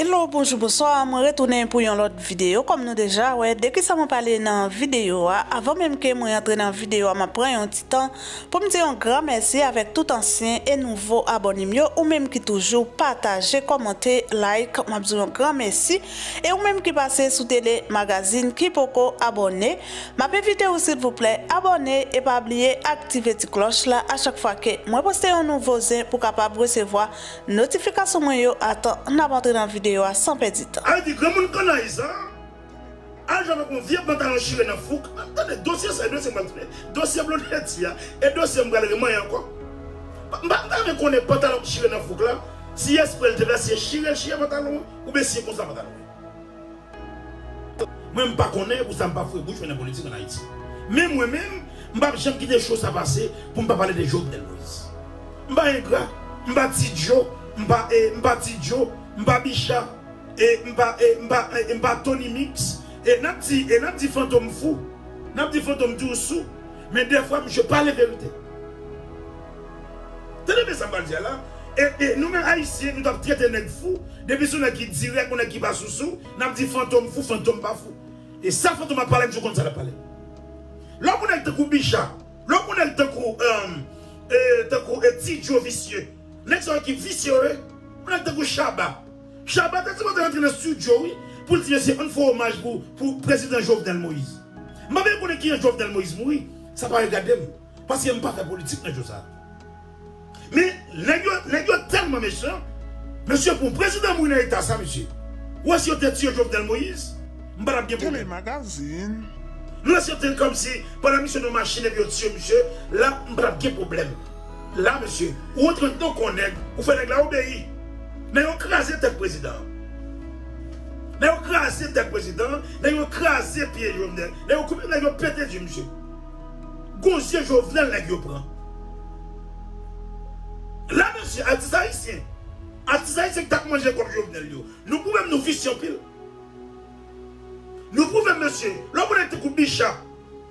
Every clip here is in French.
Hello, bonjou, bonsoir, mwen retounen pou yon lot videyo Kom nou deja, wè, dekri sa mwen pale nan videyo a. Avon menm ke mwen rentre nan videyo a, mwen pren yon titan Pou mwen di yon gran mersi avèk tout ansyen e nouvo abonim yo Ou menm ki toujou pataje, komante, like, mwen di yon gran mersi E ou menm ki pase sou tele magazin ki poko abone Mwen pe vite ou sil vouple abone E pa abliye aktive ti kloche la a chak fwa ke Mwen poste yon nouvo zen pou kapab resevoa notifikasyon mwen yo. Atan nan rentre nan videyo vidéo à sans perdre du temps. A di grand moun konay sa A jave kon viye pantalon chire nan fouk Tande dosye sa, dosye mantene Dosye blonet ya, e dosye pantalon nan fouk la Si yes pou el te verse chire chire pantalon Ou be kon sa pantalon. Mwen mpa konen ou sa mpa fwe bouche Mwen politik an Haiti Men mwen men, mba jem ki de chos a pase Pou mpa pale de Jovenel Moïse Mba engra, mba tidjo tidjo Mba Bicha, et mba, et mba, et mba Tony Mix, et n'a dit, et n'a fantôme fou, n'a dit fantôme tout sous, mais des fois, je parle la vérité. Tenez bien ça, dire là. Et, nous-mêmes haïtiens, nous devons traiter les fou, depuis ce qui direct, on qui pas sous sous, n'a dit fantôme fou, fantôme pas fou. Et ça, fantôme a parlé, je compte ça la parler. Lorsqu'on est le Bicha, lorsqu'on est le coup, euh, euh, Tidjo vicieux, l'exemple qui vicieux, on est le coup Chaba. Chabat, tu vas rentrer dans le studio, oui, pour dire c'est un faux hommage pour, pour le président Jovenel Moïse? Je ne sais pas qui est Jovenel Moïse, oui, ça va regarder, parce qu'il n'y a pas de politique dans ça. Mais, les gens tellement méchants, monsieur, pour le président Moïse, il ça, monsieur. Ou est-ce que tu es Jovenel Moïse? Je ne sais pas magazine? Nous, c'est comme si, pendant la mission de machine, et tué, monsieur, là, je n'ai pas de problème. Là, monsieur, ou autre temps qu'on est, vous faites la obéir. Nous avons crasé tel président. Nous avons crasé tel président. Nous avons crasé Pierre Jovenel. Nous avons pété du monsieur. Gonzier Jovenel, nous avons pris. Là, monsieur, à des haïtiens. À des haïtiens qui ont mangé comme Jovenel. Nous pouvons nous viser en pile. Nous pouvons, monsieur, vous êtes un Bicha.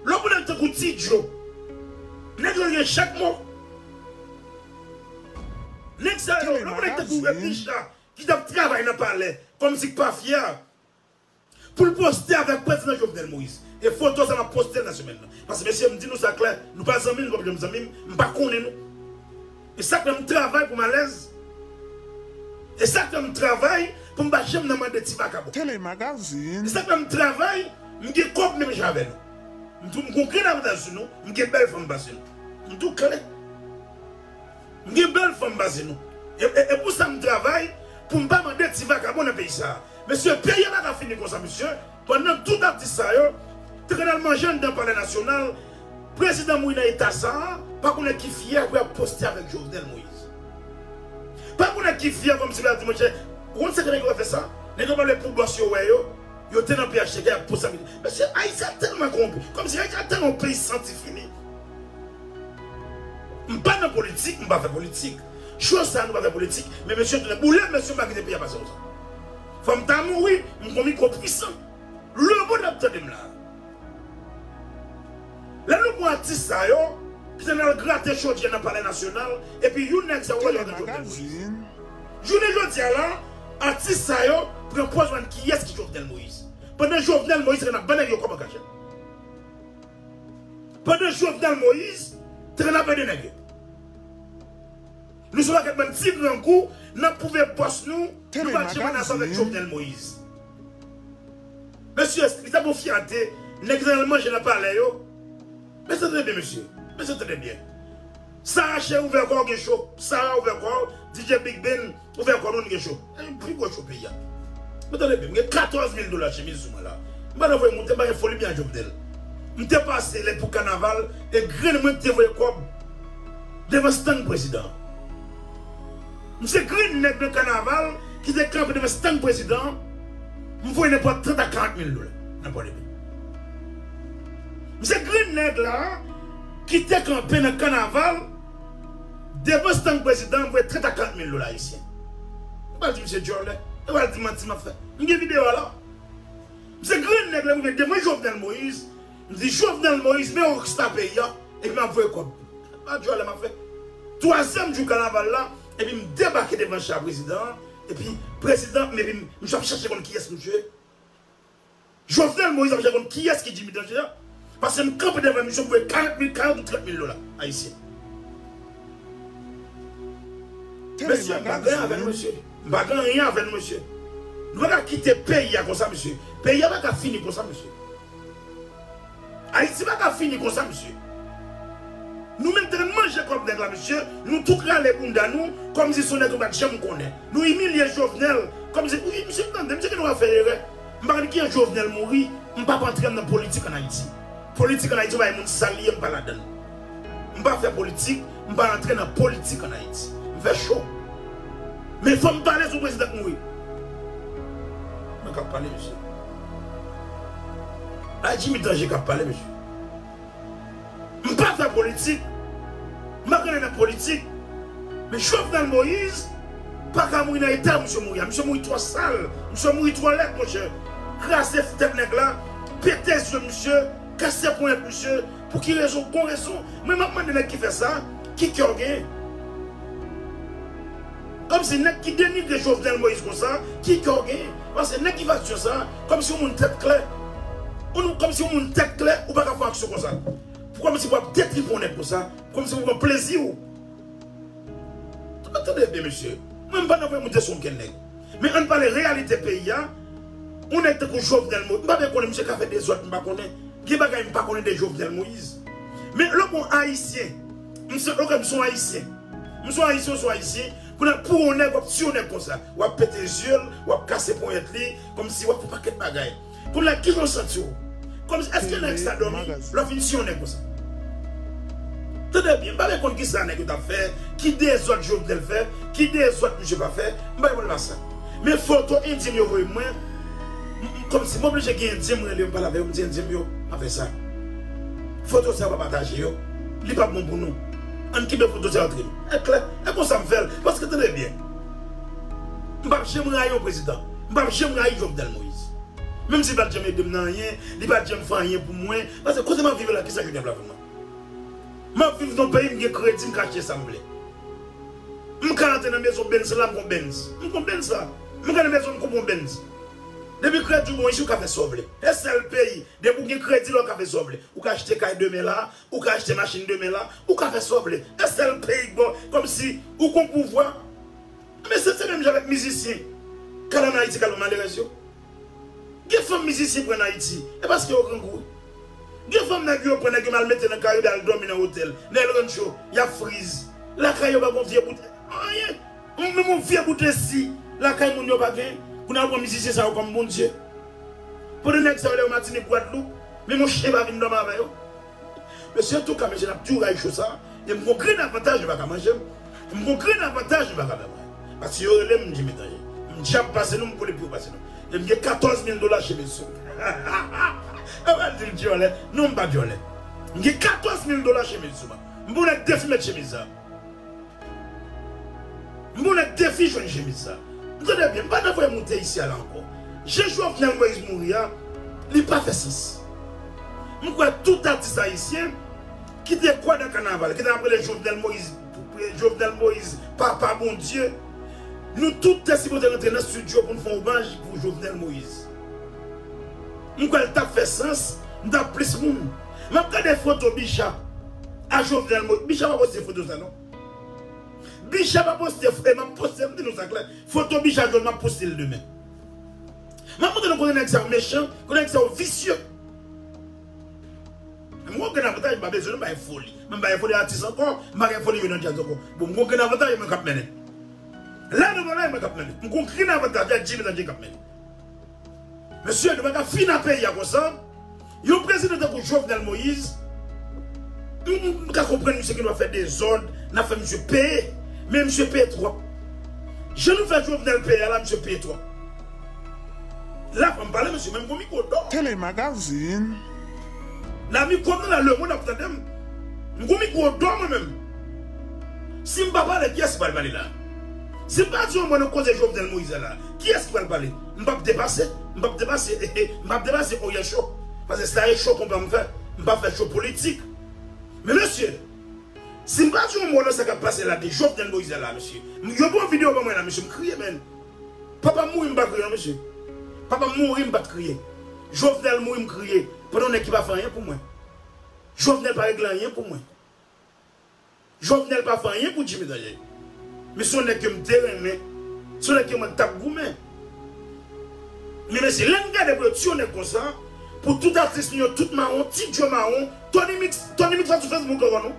Là, vous êtes un Tidjo. Nous avons chaque mot. Nek sa yo, lò mwen ek te kou e Bicha ki dap travay nan pale, kom si pa fier, pou l'poste avèk prezident Jovenel Moïse. E foto sa m'a poste nan semen nan. Pase mesye mdi nou sa kler, nou pa zanmin, nou pa jem zanmin, mpa konen nou. E sa kwen m travay pou m'alez. E sa kwen m travay pou mba jem nan man de ti vakabo. Quel est le magazine E sa kwen m travay, mge kop mè mè jave nou. M kon kre nan vda sou nou, mge bel fòm basi nou. M tou kre. Mge bel fòm basi nou. Et pour ça, je travaille pour ne pas demander si vagabond dans le pays. Monsieur, le pays n'a pas fini comme ça, monsieur. Pendant tout artiste, ça, très jeune dans le palais national, président Mouina est ça, pas qu'on est qui fier pour poster avec Jovenel Moïse. Pas qu'on est qui fier comme si vous dit, monsieur, on sait que vous fait ça. Les gens les pour bosser au wayo, ils ont tellement PHT qui a pour ça. Monsieur, Haïti a tellement compris. Comme si Haïti a tellement pays scientifique. Je ne pas dans politique, je ne pas faire politique. Chose ça, nous pas faire politique. Mais monsieur, tu boulet, monsieur, m'a quitté pays à passer ça. Femme t'a mouru, mon micro puissant. Le bon de là. Là, nous pour artiste ça, yo, qui s'en a gratté chaud dans le palais national, et puis, ça va Quel est le le magazine Journée aujourd'hui, là, artiste ça, yo, propose qui est-ce qui Jovenel Moïse. Pendant Jovenel Moïse, il y a un bon comme un. Pendant Jovenel Moïse, il y a un bon nègre. Nous sommes avec un petit grand coup, nous pouvons bosser nous, nous le jouer avec Jovenel Moïse. Monsieur, il a beau fianté, l'examen, je n'ai pas l'air. Mais c'est très bien, monsieur. Mais c'est très bien. Sarah Ché ouvert encore quelque chose. Sarah ouvert encore. DJ Big Ben ouvert encore quelque chose. Un prix quoi, je paye. Mais attendez bien, j'ai 14 000 dollars chez Mizouma là. Je vais vous monter, je vais folie bien Jovenel. Je suis passé les pour carnaval et de moi, je vais comme devant stand président. Monsieur Green nègre de carnaval qui était campé devant stand président, je vois n'importe 30 à 40 000 dollars. N'importe quoi. Monsieur Green nègre là, qui était campé dans le carnaval, devant stand président, je vois 30 à 40 000 dollars ici. Je vais dire, monsieur Jordan, je vais dire, menti m'a fait. Je vais vidéo là. Monsieur Green nègre là, je vais devant Jovenel Moïse. Je dis, Jovenel Moïse, mais on se pays, et puis m'a fait comme. Pas Jordan m'a fait. Troisième jour carnaval là, et puis me débarquer devant le président, et puis président, mais je vais chercher qui est-ce monsieur? Jovenel Moïse a cherché qui est-ce qui dit Midange Parce que je campe devant monsieur pour 40 000, 40 ou 30 000 dollars haïtiens. Monsieur, je ne rien avec monsieur? Je ne rien avec monsieur. Nous pas quitter le pays comme ça, monsieur. Le pays n'a pas fini comme ça, monsieur. Haïti n'a pas fini comme ça, monsieur. Nous-mêmes, nous manger comme des là, monsieur. Nous tout les bunda nous, comme si son être jamais connaît. Nous humilier Jovenel, comme si, oui, monsieur, monsieur, nous va faire erreur. Je ne pas qui est Jovenel mourir, je ne pas entrer dans la politique en Haïti. Politique en Haïti, ne vais pas salier, je ne pas. Je ne pas faire politique, je ne pas entrer dans la politique en Haïti. Je fais chaud. Mais il faut me parler sur le président mourir. Je vais parler, monsieur. Là, Jimmy Danger qui parler, monsieur. Je ne pas faire politique. Pas faire politique. Mais Jovenel Moïse, pas qu'à mourir dans l'état, monsieur mourir. Monsieur mourir trop sale. Monsieur mourir trop laid, monsieur. Crasser tête nègre là. Péter yeux, monsieur. Casser point, monsieur. Pour qui raison, bon raison. Mais maintenant, les qui fait ça, qui qui orgueille Comme si les qui dénigre Jovenel Moïse comme ça, qui qui orgueille Parce que les qui va sur ça, comme si on a une tête claire. Comme si on a une tête claire, ou pas faire action comme ça. Comme si on a peut-être pour ça. Comme si on a plaisir. Attendez bien, monsieur. Même pas nous monter son nègre. Mais on parle de réalité pays, on est que Jovenel Moïse. Je ne sais pas monsieur qui a fait des autres, je ne sais pas qui ne pas connaître des Jovenel Moïse? Mais le bon haïtien, monsieur, je suis haïtien. Je suis haïtien, je suis haïtien. Pour on est si on est comme ça, on va péter les yeux, on va casser pour être comme si on ne pas de bagaille. Pour la qui on sent Comme est-ce que l'ex a dormi, la finition est comme ça. Tenez bien, je ne sais pas qui ça que tu as fait, qui des autres jours de faire, qui des autres je pas faire, je ne sais pas ça. Mais photo intime, moi, comme si je de intime, je ne pas avec moi, intime, avec ça. Photo ça va partager, ce n'est pas bon pour nous. On qui photo ça entre nous. C'est clair, et comme ça me fait, parce que tenez bien. Je ne sais pas si président, je ne sais pas Jovenel Moïse. Même si je ne sais pas ne rien, je ne sais pas je rien pour moi, parce que quand je vivre là, qui ça que je pour moi Mwen viv nan peyi mwen gen kredi mwen kache sanble. Mwen ka ante nan mezon benz la mwen kon benz. Mwen kon benz la. Mwen ka nan mezon mwen kon mwen benz. Debi kredi mwen ishi ou ka fe soble. E sel peyi, debi gen kredi lò ka fe soble. Ou ka achete kay deme la, ou ka achete masin deme la, ou ka fe soble. E sel peyi bon, kom si ou kon pouvwa. Mwen se se menm javek mizisyen. Kalan Haiti kalan malerasyon. Gen fèm mizisyen pren Haiti. E paske yo kangou. Gen fòm nan gyo prene gen mal mette nan karyo dal domi nan hotel. Nel ren chou, ya friz. La karyo ba kon fye boute. Anye, boute si. La karyo moun yo bagen. Kou nan wou mizise sa wou kom moun dje. Po de nek sa wale ou matine kwad lou. Men moun che bagin do ma veyo. Men se tou kame jen ap djou ray chou sa. E mwen kon kren avantaj yon baka manjem. Mwen kon kren avantaj yon baka. Pati yo rele mwen di metaye. Mwen jam pase nou mwen kone pi ou pase nou. E mwen gen 14 000 dola che men sou. E wè di diolè, nou mba diolè. Nge 14.000 dola chemise souman. Mbounè defi met chemise sa. Mbounè defi chwen chemise sa. Mbounè bien, mba devoye moutè isi ala anko. Jejou vnen mwen izmouri ya, li pa fesis. Mkwe tout artiste haisyen, ki de kwa de kanaval, ki de apre le Jovenel Moïse, Jovenel Moïse, papa bon dieu, nou tout tesi bote rentre nan studio pou nou fon oubanj pou Jovenel Moïse. Mwen tap fè sens, mwen tap plis moun. Mwen kwa de foto Bishap, a Jovenel Moïse, Bishap pa poste foto sa non? Bishap pa poste e mwen poste, mwen nou sa klen, foto Bishap joun mwen poste l demen. Mwen pote nou konen ek sa ou mechan, konen ek sa ou visye. Mwen konen avantaj, mwen bezon mwen foli. Mwen baye foli artis ankon, mwen baye foli yon jazz ankon. Mwen konen avantaj, mwen kap menen. La nou mwen mwen kap. Mwen mwen. Monsieur, nous avons fini à payer comme ça. Il y a un président de Jovenel Moïse. Nous comprenons ce qu'il doit faire des ordres. Nous fait monsieur payer. Mais monsieur paye trop. Je nous fais Jovenel payer là, monsieur paye trop. Là, on parle, monsieur, même comme il. Télémagazine. Là, mi comme là, le monde a peut-être. Comme il d'or moi-même. Si je ne parle pas de qui est-ce qui va parler là? Si je ne parle pas de cause Jovenel Moïse là, qui est-ce qui va parler? Je vais pas dépasser. Je vais pas dépasser. Je ne vais pas dépasser au chaud. Parce que c'est un chaud qu'on peut me faire. Je vais pas faire chaud politique. Mais monsieur, si je ne pas ça qui passe là, des Jovenel Moïse là, monsieur. Je vais une vidéo pour moi monsieur, je crie, man. Papa mourir, m'a crier, monsieur. Papa mourir, m'a crier. Jovenel mourir, m'a crier. Pendant qu'il va faire rien pour moi. Jovenel pas régler rien pour moi. Jovenel pas faire rien pour Jimmy. Mais si on est que me déranger, si on est que me tape. Mais c'est l'engagement de comme ça. Pour tout artiste, tout marron, petit Joe marron, Tony Mix, Tony Mix sur Facebook, non?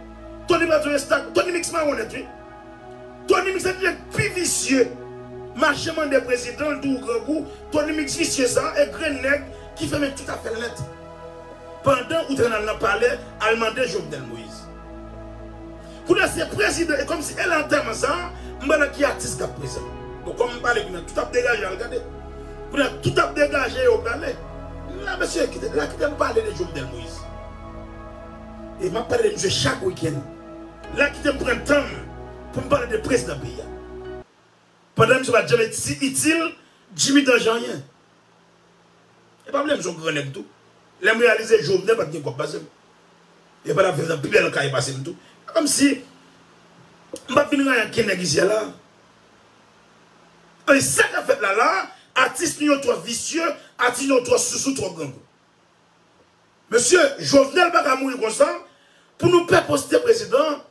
Tony Mix sur Instagram, Tony Mix marron, est Tony Mix est plus vicieux. Marchement des présidents, le grand goût, Tony Mix vicieux ça, et Grenègue qui fait tout à fait lettre. Pendant où tu as parlé, elle demandé Jovenel Moïse. Pour ces président, et comme si elle entend ça, je suis qui artiste qui présent. Donc, comme je parle, tout a dégagé, regardez. Pour tout a dégagé, au parler. Là, monsieur, là, qui me parler de Jovenel Moïse. Et je parle de monsieur chaque week-end. Là, qui te prend temps pour me parler de pays. Pendant que je vais jamais si utile, Jimmy d'argent rien. Et pas problème, je suis tout. Là, je réalise Jovenel, pas de quoi passer. Et pas la faire plus belle quand il passe tout. Am si, mbap vini nan yon ken negijè la. An yon sak a fèt la la, atis ni yon tro visye, atis ni yon tro sousou tro gangou. Monsye, Jovenel bak eh, a mou yon konsan, pou nou pe postè prezident,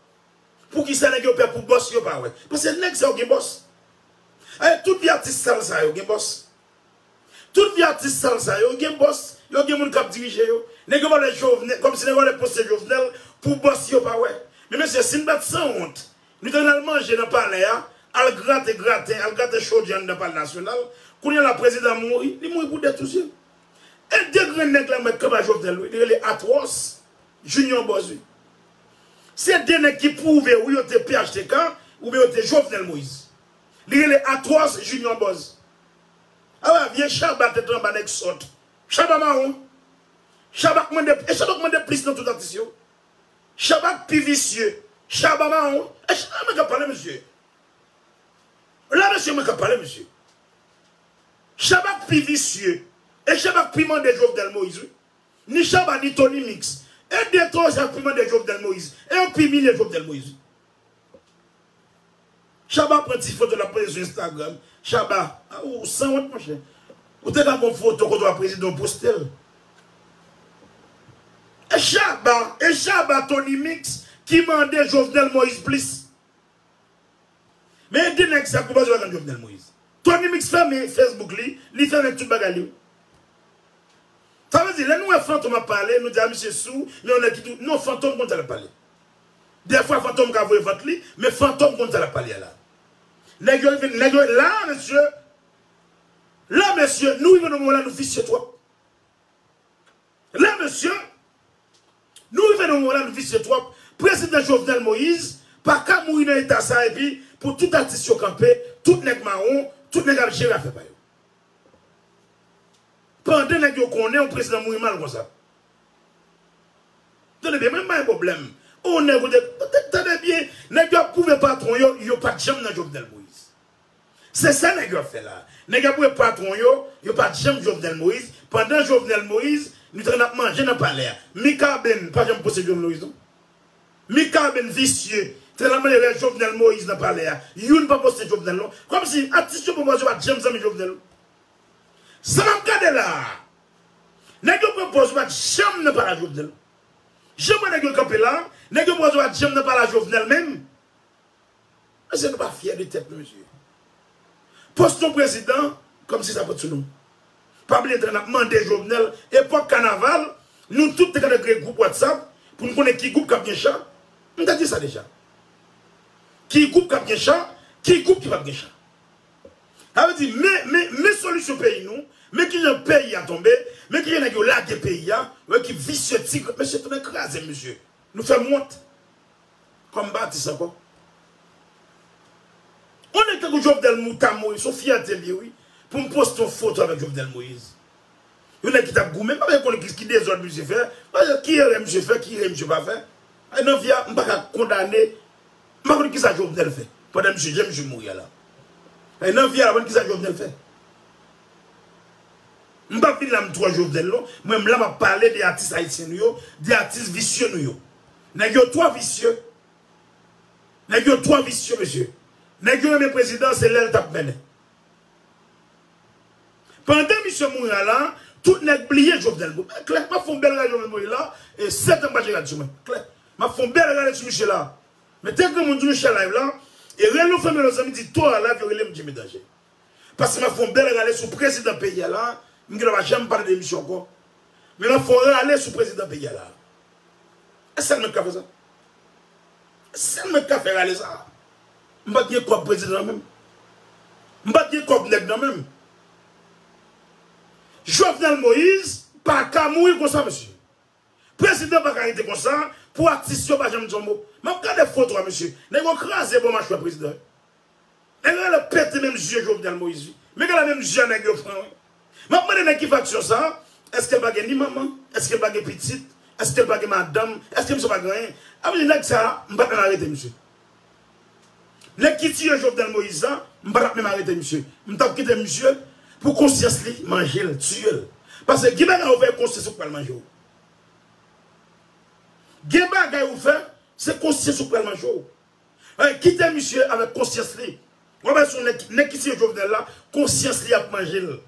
pou ki sa neg yo pe pou bos yo pa wè. Pwese neg sa yo gen bos. Aye, tout bi atis sal sa yo gen bos. Tout bi atis sal sa yo gen bos. Yo gen moun kap dirije yo. Neg yo wale Jovenel, kom si neg yo wale postè Jovenel, pou bos yo pa wè. Men mè se sin bat san ont, nou tan al manje nan pale ya, al gratte gratte, al gratte chodjan nan pale nasyonal, kounye la prezident mouri, li mouri pou detousi. E degren nek la mè kaba jovdel wè, li atros, junior bozwi. Se dene ki pouve ou ah yo te PHTK, ou yo te jovdel Moïse. Li li atros, junior bozwi. Awa, vye chaba tetran banek sot. Chaba maron. Chaba kman de plis nan tout atisyon. Demande plus dans vicieux. Marron. Et Chabat m'a parlé, monsieur. Là, monsieur m'a parlé, monsieur. Chabat plus vicieux. Et Chabat piment des Jovenel Moïse. Ni Chabat ni Tony Mix. Et des trois piment des Jovenel Moïse. Et un piment des Jovenel Moïse. Chabat prend une photo de la presse Instagram. Chabat, ah, ou sans honte, mon cher? Vous avez une photo qu'on doit président postel. Et Chabat Tony Mix qui mandait Jovenel Moïse plus. Mais dit que ça pour pas Jovenel Moïse. Tony Mix ferme Facebook, il ferme tout le. Ça veut dire, là, nous, un fantôme a parlé, nous disons, monsieur Sou, mais on a dit tout. Non, fantôme, quand elle a parlé. Des fois, fantôme qui a voué votre lit, mais fantôme, quand elle a parlé là. Là, monsieur, là, monsieur, nous, nous nous, il venons là, nous toi. Président Jovenel Moïse, pas qu'à mourir dans l'état ça, et puis, pour tout artiste campé, tout nèg marron, tout nèg à gérer à faire Pendant que qu'on est, un président mourir mal comme ça. Tenez bien, même pas un problème. On est, tenez bien, nèg a prouvé patron, a pas de jambe dans Jovenel Moïse. C'est ça que nous fait là. Nous avons patron, yo, yo pas de jambe Jovenel Moïse. Pendant Jovenel Moïse, nous avons mangé dans le palais. Mika Ben, pas jamais possédé Jovenel Moïse. Mika Ben vicieux. C'est la manière Jovenel Moïse dans le palais. Pas possédé Jovenel. Comme si, attention pour moi, je pas jambe Jovenel. Ça m'a regardé là. Nous avons proposé pas dans Jovenel. Je me dis que là, nous avons proposé pas dans Jovenel même. Mais c'est pas fier de tête, monsieur? Poste ton président, comme si ça peut tout nous. Pabli entran ap mande Jovenel, epok kanaval, nou tout te kade kre group WhatsApp, pou nou konen ki group kap gen chan, nou ta di sa deja. Ki group kap gen chan, ki group ki pap gen chan. Avè di, me solusyon peyi nou, me ki jen peyi a tombe, me ki jen a ki ou lage peyi a, wè ki visye tigre, me se tonen krasen, monsye. Nou fè mwant. Kom bati sa kon. On e kak ou Jovenel mouta mou, sou fiyate liwi, pour me poster une photo avec Jovenel Moïse. Vous n'avez pas goûté, pas bien qu'on qui désordre M. Fer. Qui est M. Fer, qui est M. Pas faire. Et non, via, je ne pas condamner. Je ne sais pas qui ça Jovenel fait. Pendant M. J'aime, je mourir là. Et non, via, je ne sais pas qui ça Jovenel fait. Je ne pas venir là, je Jovenel là. Même là, je parler des artistes haïtiens, des artistes vicieux. Nous avons trois vicieux. Nous avons trois vicieux, monsieur. Nous avons le président, c'est l'aile tap mené. Pendant M. Mouya là, tout n'est oublié Jovenel Moïse. Eh, Claire, je fais belle regard Jovenel Moïse là, et 7 ans que je regarde sur moi. Claire, je fais belle regard sur Michel là. Mais dès que mon Dieu Michel live là, et rien nous fait mes amis dit, toi là, violer me déménager. Parce que je fais belle regard sur le président pays là, je ne vais jamais parler de mission encore. Mais je fais aller sur le président pays là. Est-ce que je fais ça? Est-ce que je fais ça? Je ne vais pas dire quoi président même. Je ne vais pas dire quoi nègre même. Jovenel Moïse, pas qu'à mourir comme ça, monsieur. Président pas qu'à comme ça, pour artiste, pas jamais jombo. Mais regardez des photos, monsieur. N'est pas crasé pour marcher président. N'est pas le pète même yeux Jovenel Moïse. Mais quand la même yeux n'est pas frère. Mais je qui fait ça. Est-ce qu'elle va ni maman? Est-ce qu'elle va petite? Est-ce qu'elle va madame? Est-ce qu'elle ne va rien? Ah, mais que ça, je ne vais pas arrêter, monsieur. Les qui Jovenel Moïse, je ne vais pas arrêter, monsieur. Je vais quitter, monsieur pour conscience manger le tuer parce que geba a ouvert conscience pour manger. Geba ga ouvert c'est conscience pour manger. Quitter monsieur avec conscience li. On va sur ne qui Jovenel là conscience li a manger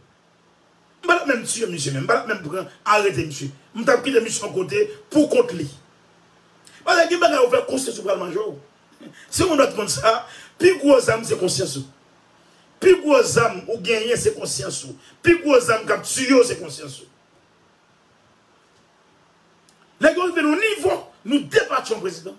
pas même tuer monsieur même. Pas même prendre arrêter monsieur. M't'a quitter monsieur en côté pour contre lui. Parce que geba a ouvert conscience pour manger. Si on doit prendre ça plus gros âme c'est conscience plus gros âme ou gagner c'est conscience plus gros âme qui tuer c'est conscience les gars au niveau nous débattons président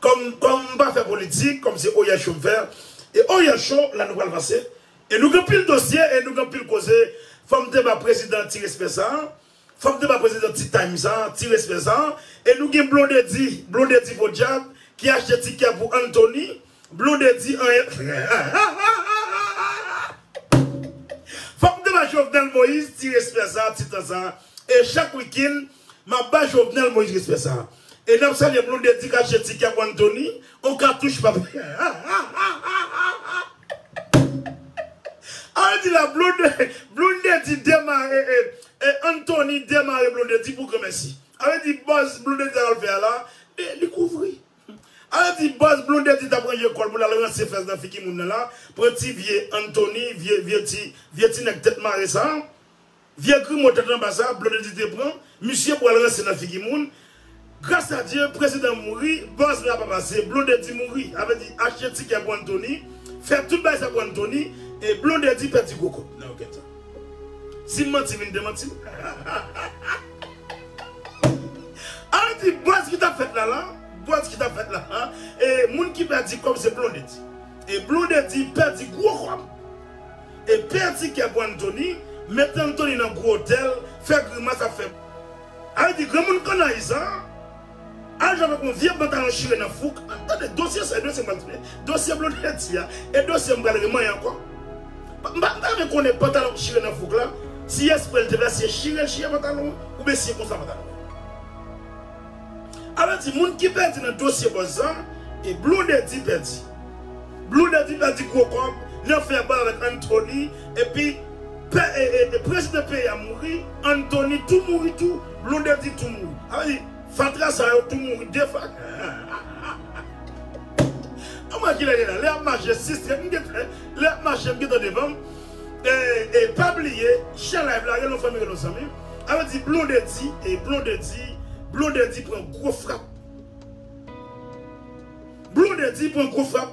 comme comme pas faire politique comme c'est Oya faire et Oya la nouvelle passée et nous avons le dossier et nous avons le causer femme de ma président Thierry Spessa femme de ma président Time ça Spessa et nous avons Blondedi Blondedi pour diable qui a acheté ticket pour Anthony Blonde dit Femme de ma Jovenel Moïse, tu respectes ça, tu ça. Et chaque week-end, ma bas Jovenel Moïse respecte ça. Et nous ça, les blondes dit qu'à Chetika Anthony, on cartouche pas. Ah, dit la blonde, blonde dit démarrer, et Anthony démarrer blonde dit pour que merci. Elle dit, boss, blonde dit à le là, et découvrir. A dit base blonde dit après l'école pour la lancer fesses dans fiki moun là. Pour petit vieux Anthony vieux vieux vieux nek tête maré ça. Vieux gris mon tête en bas blonde dit prend monsieur pour la lancer dans fiki moun grâce à Dieu président mouri boss là pas passé. Blonde dit mouri avait dit acheter ticket pour Anthony. Faire tout bail ça pour Anthony. Et blonde dit petit coco. Non ok ça. Si menti vient démentir a dit boss qui t'a fait là là? Ce qui t'a fait là. Hein? Et moun qui perdit comme c'est Blondetti. Et Blondetti perdit gros roi. Et perdit qui est pour Anthony, mettre Anthony dans gros hôtel, faire grimace à faire. Elle dit, grand moun connaît ça. Ah, j'avais un vieux pantalon chiré dans le fou. Attendez, dossier, c'est dossier maintenant. Dossier Blondetti, et dossier m'galérement encore. Je ne connais pas pantalon chiré dans le fou là. Si que te c'est chiré, chiré pantalon, ou bien si comme ça pantalon. Alors, les gens qui perdent dans le dossier, et Blue Daddy perdu. Blue Daddy perdu gros comme, il a fait avec Anthony, et puis le président pays a mouru, Anthony tout mouru, tout, Blue Daddy tout mouru. Alors, Fatra ça a tout mouru, deux fois. Moi qui l'ai là, les marché système, les marché qui sont devant, et pas oublier, chez la live là, il y a nos familles, nos amis, avait dit Blue Daddy, Blonde di pren gro frap. Blonde di pren gro frap.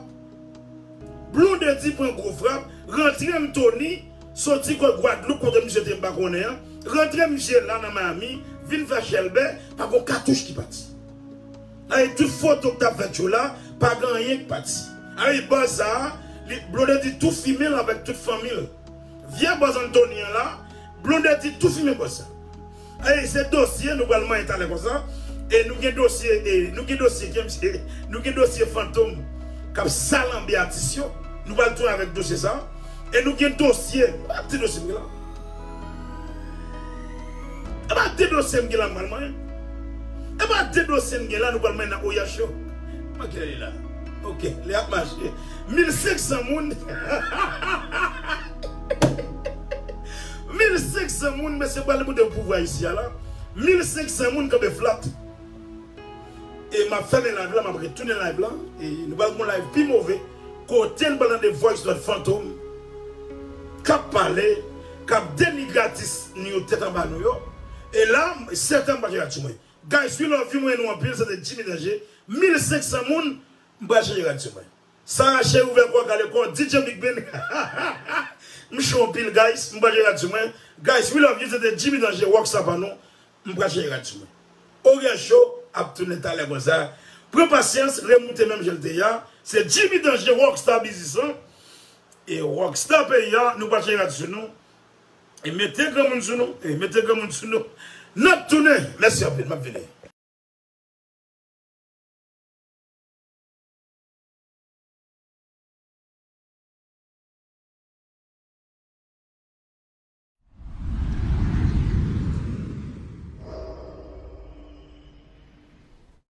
Blonde di pren gro frap. Rentre m Tony, soti kwa Guadeloupe kontre msye te mbakone ya. Rentre msye lan nan mami, vin fè chelbe, pa kon katouche ki pati. Aye ah, tout foto k ta fè chou la, pa gan yè ki pati. Aye ah, boza, blonde di tout fime l avèk tout famil. Vye boza Antonien la, blonde di tout fime boza. Et ce dossier, nous allons étaler comme ça. Et nous avons un dossier, et nous avons dossier, nous avons dossier fantôme, comme ça l'ambiation. Nous allons tourner avec dossier ça. Et nous avons un dossier, un petit dossier là. Et deux dossiers là, normalement. Et dossiers là, nous allons mettre dans là. Ok, les a marché. 1500 personnes. 1500 personnes, mais c'est pas le de pouvoir ici. Là. 1500 personnes qui sont flat. Et ma fait le live là, m'a retourné live là. Et nous allons un live plus mauvais. Côté le ballon de voice de fantôme. kap pale, kap denigratis ni yo tête en bas. Et là, certains m'a dit moi. Guys, we love you, nous en pile, c'était Jimmy Danger. 1500 moun, m'a dit moi. Sarah Cher ouvert quoi, le quoi, DJ Big Ben. Mchon pil guys, mbaje radjoumen. Guys, we love you, tete Jimmy Danger, wak sa pa nou, mbaje radjoumen. Orien show, ap toune talen goza. Pre pasyans, remoute menm jelte ya. Se Jimmy Danger, wak sa bizisan. E wak sa pe ya, nou bache radjou nou. E mette gamoun sou nou, e mette gamoun sou nou. Nap toune, lesi apil map vile.